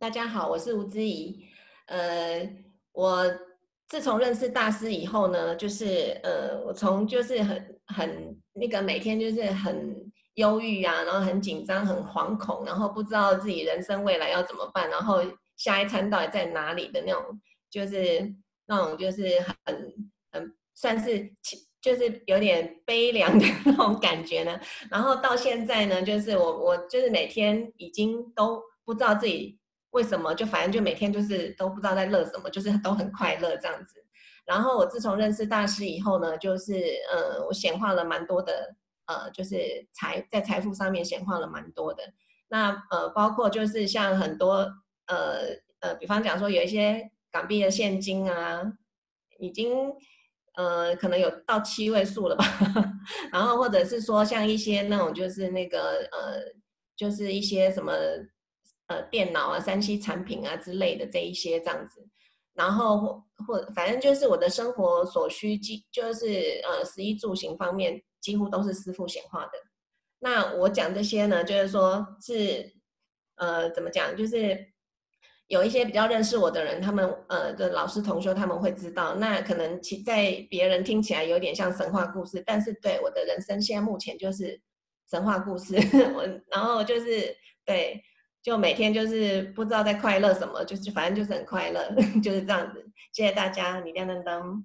大家好，我是吴之怡。呃，我自从认识大师以后呢，就是呃，我从就是很很那个每天就是很忧郁啊，然后很紧张、很惶恐，然后不知道自己人生未来要怎么办，然后下一餐到底在哪里的那种，就是那种就是很很算是就是有点悲凉的那种感觉呢。然后到现在呢，就是我我就是每天已经都不知道自己。为什么就反正就每天就是都不知道在乐什么，就是都很快乐这样子。然后我自从认识大师以后呢，就是呃，我显化了蛮多的，呃，就是财在财富上面显化了蛮多的。那呃，包括就是像很多呃呃，比方讲说有一些港币的现金啊，已经呃可能有到七位数了吧。然后或者是说像一些那种就是那个呃，就是一些什么。呃，电脑啊、三 C 产品啊之类的这一些这样子，然后或或反正就是我的生活所需，几就是呃，食衣住行方面几乎都是师傅显化的。那我讲这些呢，就是说是呃，怎么讲？就是有一些比较认识我的人，他们呃的老师同学他们会知道。那可能其在别人听起来有点像神话故事，但是对我的人生现在目前就是神话故事。我然后就是对。就每天就是不知道在快乐什么，就是反正就是很快乐，就是这样子。谢谢大家，你亮灯灯。